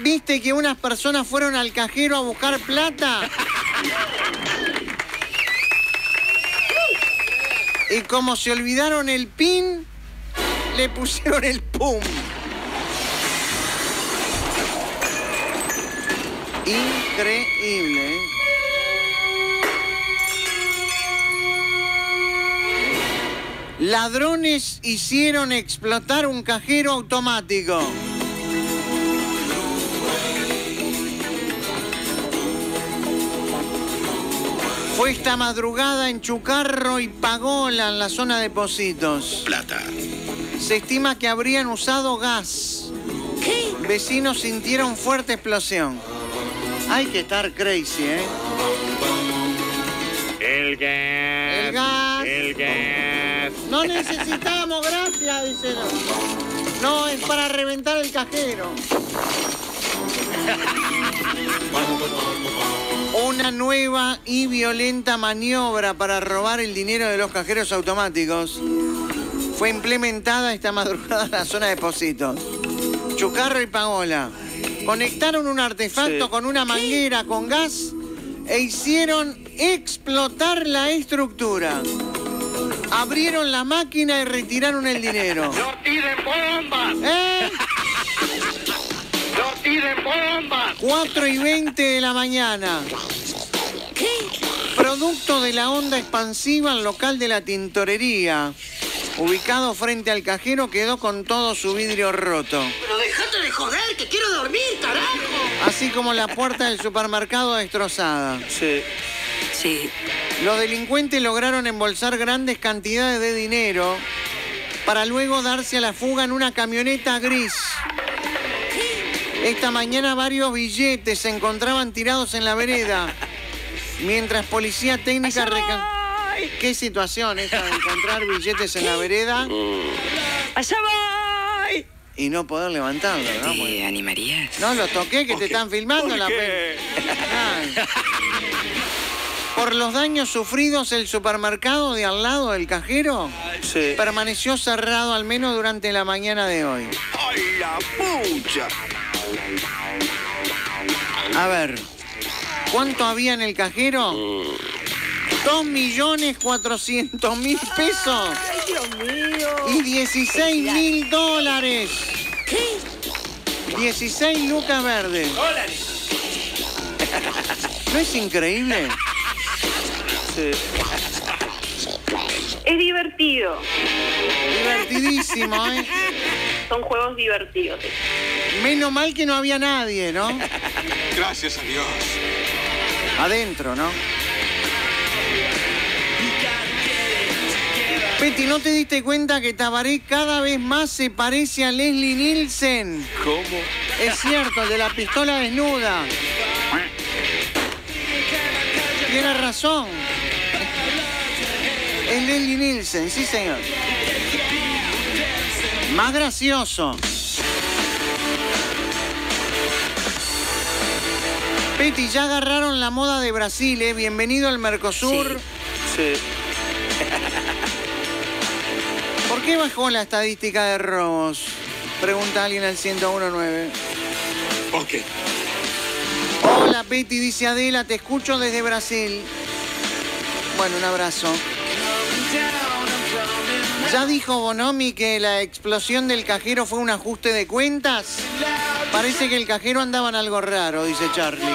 ¿viste que unas personas fueron al cajero a buscar plata? Y como se olvidaron el pin, le pusieron el pum. Increíble. ¿eh? Ladrones hicieron explotar un cajero automático. Fue esta madrugada en Chucarro y Pagola, en la zona de Positos. Plata. Se estima que habrían usado gas. Vecinos sintieron fuerte explosión. Hay que estar crazy, ¿eh? El gas. El gas. El gas. No necesitamos, gracias, dice. No, No, es para reventar el cajero. Una nueva y violenta maniobra para robar el dinero de los cajeros automáticos fue implementada esta madrugada en la zona de Positos. Chucarro y Paola conectaron un artefacto Sí. con una manguera con gas e hicieron explotar la estructura. Abrieron la máquina y retiraron el dinero. ¡No tiren bombas! ¿Eh? ¡No tiren bombas! 4 y 20 de la mañana. Producto de la onda expansiva, el local de la tintorería, ubicado frente al cajero, quedó con todo su vidrio roto. Pero dejate de joder, que quiero dormir, carajo. Así como la puerta del supermercado destrozada. Sí. Sí. Los delincuentes lograron embolsar grandes cantidades de dinero para luego darse a la fuga en una camioneta gris. Esta mañana varios billetes se encontraban tirados en la vereda, mientras policía técnica reca... ¿Qué situación esta de encontrar billetes en la vereda ¡Allá voy! y no poder levantarlo, ¿no? ¿Te Porque- animarías? No lo toqué, que te están filmando la pe- Ay. Por los daños sufridos, el supermercado de al lado del cajero Sí. permaneció cerrado al menos durante la mañana de hoy. ¡Ay, la pucha! A ver, ¿cuánto había en el cajero? Dos millones cuatrocientos mil pesos ¡Ay, Dios mío! y 16 mil dólares. ¿Qué? 16 lucas verdes. ¿No es increíble? Sí. Es divertido. Divertidísimo, ¿eh? Son juegos divertidos. Menos mal que no había nadie, ¿no? Gracias a Dios. Adentro, ¿no? Peti, ¿no te diste cuenta que Tabaré cada vez más se parece a Leslie Nielsen? ¿Cómo? Es cierto, el de la pistola desnuda. Tiene razón. Es Leslie Nielsen, sí señor. Más gracioso. Peti, ya agarraron la moda de Brasil, ¿eh? Bienvenido al Mercosur. Sí. ¿Por qué bajó la estadística de robos? Pregunta alguien al 1019. ¿Por qué? Hola Betty, dice Adela, te escucho desde Brasil. Bueno, un abrazo. ¿Ya dijo Bonomi que la explosión del cajero fue un ajuste de cuentas? Parece que el cajero andaba en algo raro, dice Charlie.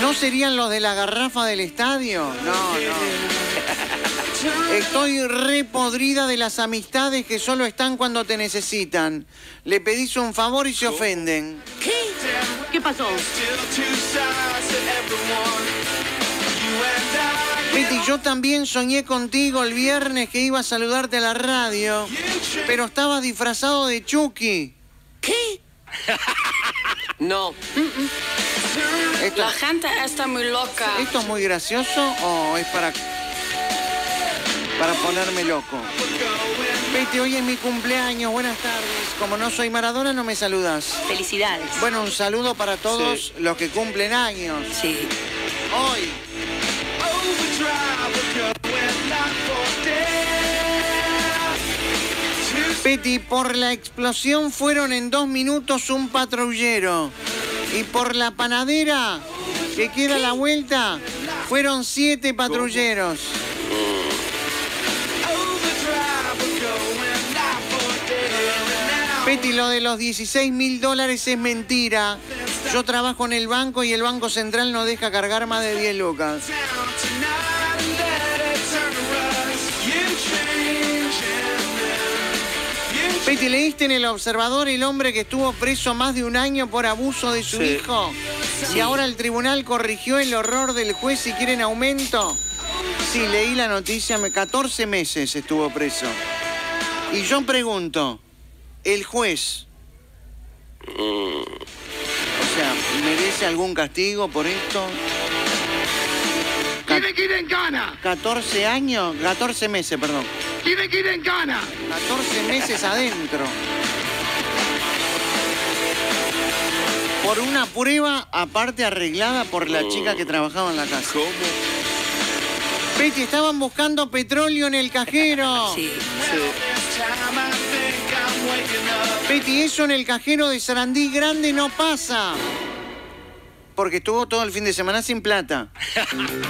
¿No serían los de la garrafa del estadio? No, no. Estoy repodrida de las amistades que solo están cuando te necesitan. Le pedís un favor y se ofenden. ¿Qué? ¿Qué pasó? Betty, yo también soñé contigo el viernes que iba a saludarte a la radio, pero estabas disfrazado de Chucky. ¿Qué? No, ¿Esto, la gente está muy loca. esto es muy gracioso o es para, para ponerme loco? Betty, hoy es mi cumpleaños, buenas tardes. Como no soy Maradona, no me saludas. Felicidades. Bueno, un saludo para todos los que cumplen años. Sí. Hoy. Petty, por la explosión fueron en dos minutos un patrullero. Y por la panadera, que queda la vuelta, fueron siete patrulleros. Petty, lo de los 16 mil dólares es mentira. Yo trabajo en el banco y el Banco Central no deja cargar más de 10 lucas. Petty, ¿leíste en El Observador el hombre que estuvo preso más de un año por abuso de su Sí. hijo? Y ahora el tribunal corrigió el horror del juez y quieren aumento. Sí, leí la noticia, me 14 meses estuvo preso. Y yo pregunto, ¿el juez, sea, merece algún castigo por esto? Ca- Tiene que ir en gana. 14 años, 14 meses, perdón. Tiene que ir en gana. 14 meses adentro. Por una prueba aparte arreglada por la chica que trabajaba en la casa. ¿Cómo? Petty, estaban buscando petróleo en el cajero. Sí. Sí. Petty, eso en el cajero de Sarandí Grande no pasa. Porque estuvo todo el fin de semana sin plata.